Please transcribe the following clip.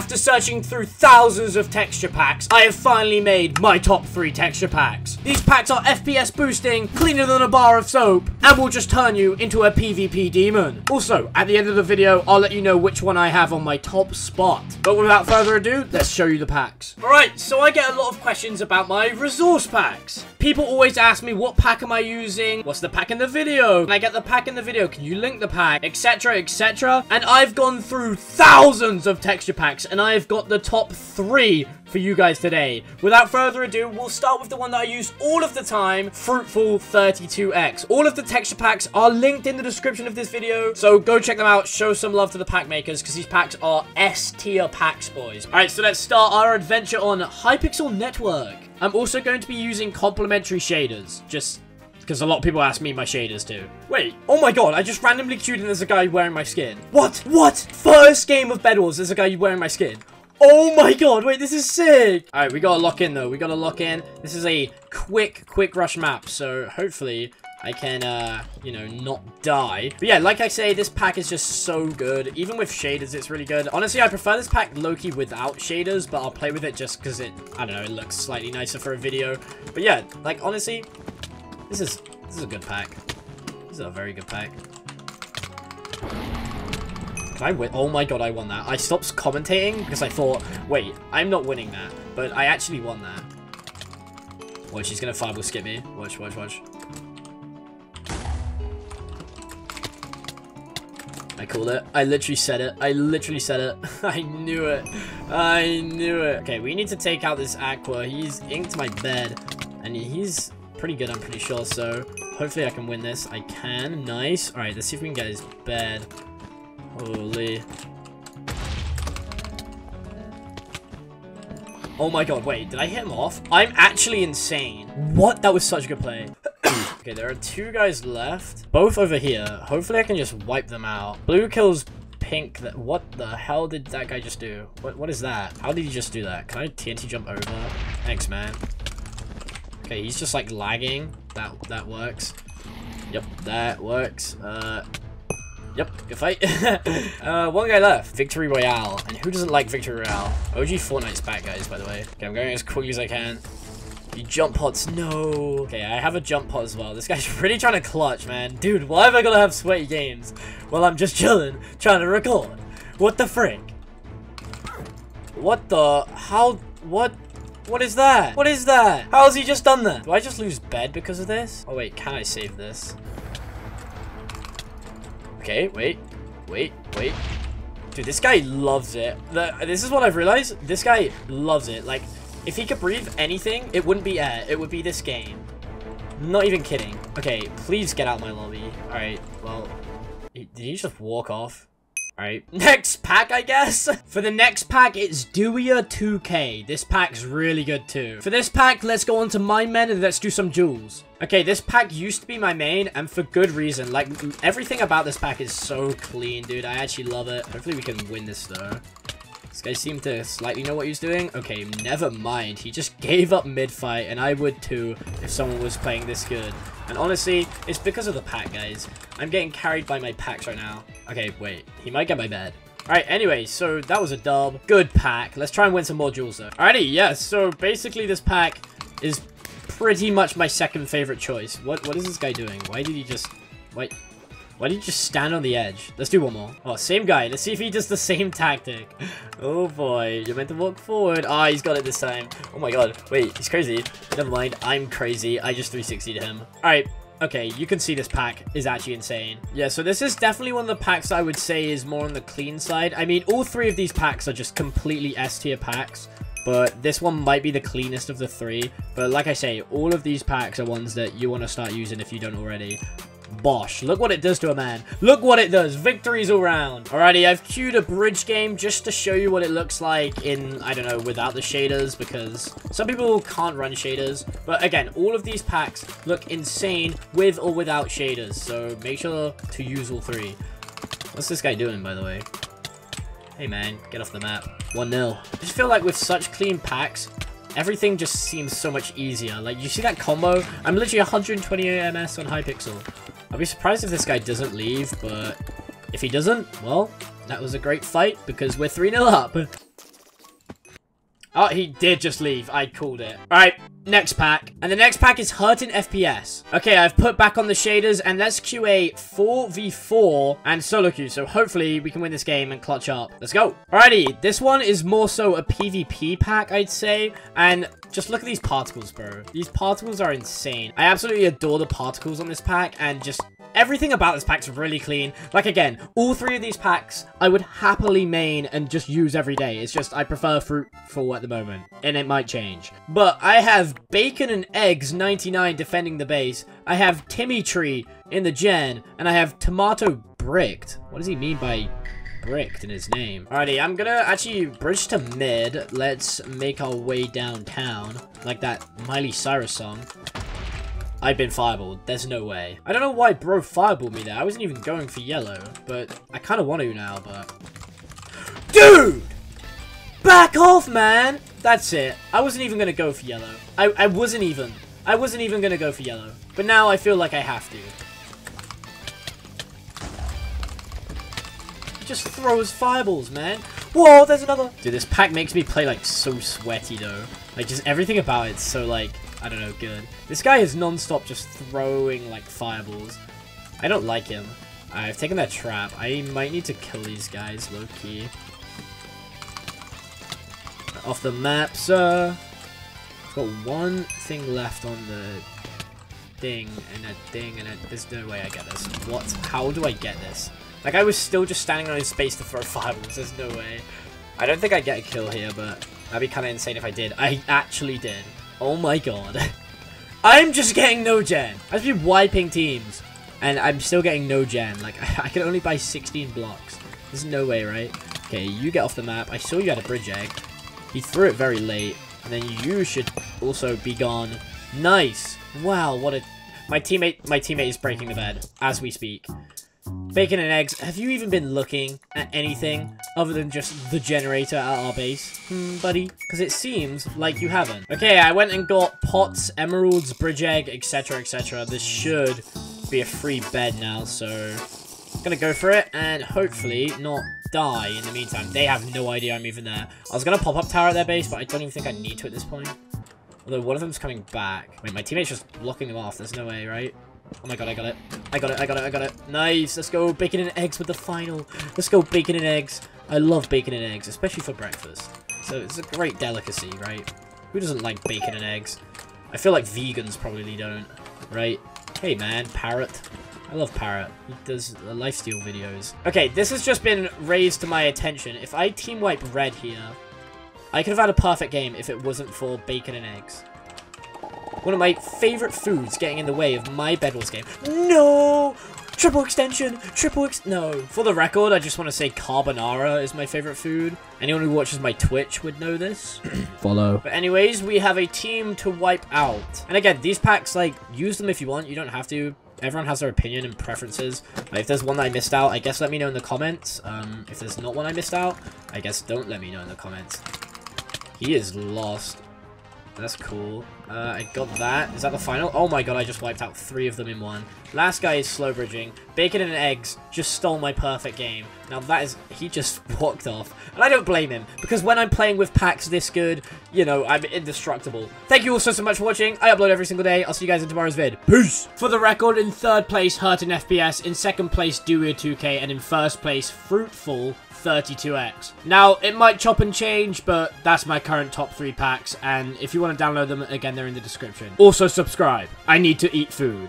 After searching through thousands of texture packs, I have finally made my top 3 texture packs. These packs are FPS boosting, cleaner than a bar of soap, and will just turn you into a PvP demon. Also, at the end of the video, I'll let you know which one I have on my top spot. But without further ado, let's show you the packs. Alright, so I get a lot of questions about my resource packs. People always ask me, what pack am I using? What's the pack in the video? Can I get the pack in the video? Can you link the pack? Etc, etc. And I've gone through thousands of texture packs, and I've got the top three for you guys today. Without further ado, we'll start with the one that I use all of the time, Fruitful 32X. All of the texture packs are linked in the description of this video, so go check them out, show some love to the pack makers, because these packs are S tier packs, boys. Alright, so let's start our adventure on Hypixel Network. I'm also going to be using complementary shaders, just because a lot of people ask me my shaders too. Wait, oh my god, I just randomly queued and there's a guy wearing my skin. What? What? First game of Bed Wars, there's a guy wearing my skin. Oh my god, wait, this is sick! Alright, we gotta lock in though, we gotta lock in. This is a quick, quick rush map, so hopefully I can, uh, you know, not die. But yeah, like I say, this pack is just so good. Even with shaders, it's really good. Honestly, I prefer this pack Loki without shaders, but I'll play with it just because it, I don't know, it looks slightly nicer for a video. But yeah, like, honestly, this is, this is a good pack. This is a very good pack. Can I win? Oh my god, I won that. I stopped commentating because I thought, wait, I'm not winning that. But I actually won that. Watch, he's gonna fireball skip me. Watch, watch, watch. I called it. I literally said it. I literally said it. I knew it. I knew it. Okay, we need to take out this Aqua. He's inked my bed. And he's pretty good, I'm pretty sure. So hopefully I can win this. I can. Nice. Alright, let's see if we can get his bed. Holy. Oh my god, wait, did I hit him off? I'm actually insane. What? That was such a good play. okay, there are two guys left. Both over here. Hopefully I can just wipe them out. Blue kills pink. That What the hell did that guy just do? What? What is that? How did he just do that? Can I TNT jump over? Thanks, man. Okay, he's just like lagging. That, that works. Yep, that works. Uh, Yep, good fight. uh, one guy left. Victory Royale. And who doesn't like Victory Royale? OG Fortnite's back, guys, by the way. Okay, I'm going as quickly as I can. You jump pots, no. Okay, I have a jump pot as well. This guy's really trying to clutch, man. Dude, why am I gonna have sweaty games? Well, I'm just chilling, trying to record. What the frick? What the? How? What? What is that? What is that? How has he just done that? Do I just lose bed because of this? Oh wait, can I save this? Okay, wait, wait, wait. Dude, this guy loves it. The, this is what I've realized. This guy loves it. Like, if he could breathe anything, it wouldn't be air. It would be this game. Not even kidding. Okay, please get out my lobby. Alright, well, did he just walk off? Alright, next pack, I guess. For the next pack, it's Dewier 2K. This pack's really good too. For this pack, let's go on to Minemen and let's do some duels. Okay, this pack used to be my main, and for good reason. Like, everything about this pack is so clean, dude. I actually love it. Hopefully we can win this, though. This guy seemed to slightly know what he was doing. Okay, never mind. He just gave up mid-fight, and I would too if someone was playing this good. And honestly, it's because of the pack, guys. I'm getting carried by my packs right now. Okay, wait. He might get my bed. Alright, anyway, so that was a dub. Good pack. Let's try and win some more jewels, though. Alrighty, yes. So basically, this pack is pretty much my second favorite choice. What What is this guy doing? Why did he just... Wait... Why did you just stand on the edge? Let's do one more. Oh, same guy. Let's see if he does the same tactic. Oh boy, you're meant to walk forward. Ah, oh, he's got it this time. Oh my god. Wait, he's crazy. Never mind, I'm crazy. I just 360 to him. Alright, okay, you can see this pack is actually insane. Yeah, so this is definitely one of the packs I would say is more on the clean side. I mean, all three of these packs are just completely S tier packs. But this one might be the cleanest of the three. But like I say, all of these packs are ones that you want to start using if you don't already. Bosh. Look what it does to a man. Look what it does. Victories all round. Alrighty, I've queued a bridge game just to show you what it looks like in, I don't know, without the shaders because some people can't run shaders. But again, all of these packs look insane with or without shaders. So make sure to use all three. What's this guy doing, by the way? Hey man, get off the map. 1-0. I just feel like with such clean packs, everything just seems so much easier. Like, you see that combo? I'm literally 128 MS on Hypixel. I'll be surprised if this guy doesn't leave, but if he doesn't, well, that was a great fight because we're 3-0 up. Oh, he did just leave. I called it. All right, next pack. And the next pack is Hurtin FPS. Okay, I've put back on the shaders, and let's queue a 4v4 and solo queue. So hopefully we can win this game and clutch up. Let's go. Alrighty, this one is more so a PvP pack, I'd say. And just look at these particles, bro. These particles are insane. I absolutely adore the particles on this pack, and just Everything about this pack's really clean. Like, again, all three of these packs I would happily main and just use every day. It's just I prefer fruit Fruitful at the moment, and it might change. But I have Bacon and Eggs 99 defending the base. I have Timmy Tree in the gen, and I have Tomato Bricked. What does he mean by bricked in his name. Alrighty, I'm gonna actually bridge to mid. Let's make our way downtown. Like that Miley Cyrus song. I've been fireballed. There's no way. I don't know why bro fireballed me there. I wasn't even going for yellow, but I kind of want to now, but... Dude! Back off, man! That's it. I wasn't even going to go for yellow. I, I wasn't even. I wasn't even going to go for yellow. But now I feel like I have to. Just throws fireballs, man. Whoa, there's another. Dude, this pack makes me play, like, so sweaty, though. Like, just everything about it's so, like, I don't know, good. This guy is non-stop just throwing, like, fireballs. I don't like him. I've taken that trap. I might need to kill these guys, low-key. Off the map, sir. Got one thing left on the thing, and a thing, and a... There's no way I get this. What? How do I get this? Like, I was still just standing on his space to throw fireballs. There's no way. I don't think I'd get a kill here, but that'd be kind of insane if I did. I actually did. Oh my god. I'm just getting no gen. I've been wiping teams. And I'm still getting no gen. Like, I, I can only buy 16 blocks. There's no way, right? Okay, you get off the map. I saw you had a bridge egg. He threw it very late. And then you should also be gone. Nice. Wow, what a... My teammate, my teammate is breaking the bed as we speak. Bacon and eggs, have you even been looking at anything other than just the generator at our base? Hmm, buddy? Because it seems like you haven't. Okay, I went and got pots, emeralds, bridge egg, etc, etc. This should be a free bed now, so... Gonna go for it, and hopefully not die in the meantime. They have no idea I'm even there. I was gonna pop up tower at their base, but I don't even think I need to at this point. Although one of them's coming back. Wait, my teammate's just blocking them off. There's no way, right? Oh my god, I got it. I got it, I got it, I got it. Nice. Let's go bacon and eggs with the final. Let's go bacon and eggs. I love bacon and eggs, especially for breakfast. So it's a great delicacy, right? Who doesn't like bacon and eggs? I feel like vegans probably don't, right? Hey man, Parrot. I love Parrot. He does lifesteal videos. Okay, this has just been raised to my attention. If I team wipe red here, I could have had a perfect game if it wasn't for bacon and eggs. One of my favorite foods getting in the way of my Bedwars game. No! Triple extension! Triple ex- No. For the record, I just want to say carbonara is my favorite food. Anyone who watches my Twitch would know this. Follow. But anyways, we have a team to wipe out. And again, these packs, like, use them if you want. You don't have to. Everyone has their opinion and preferences. Like, if there's one that I missed out, I guess let me know in the comments. Um, if there's not one I missed out, I guess don't let me know in the comments. He is lost. That's cool. Uh, I got that. Is that the final? Oh my god, I just wiped out three of them in one. Last guy is slow bridging. Bacon and eggs just stole my perfect game. Now that is... He just walked off. And I don't blame him, because when I'm playing with packs this good, you know, I'm indestructible. Thank you all so, so much for watching. I upload every single day. I'll see you guys in tomorrow's vid. Peace! For the record, in third place, Hurtin FPS. In second place, Dewier2K. And in first place, Fruitful 32x. Now, it might chop and change, but that's my current top three packs, and if you want to download them, again, they're in the description. Also, subscribe. I need to eat food.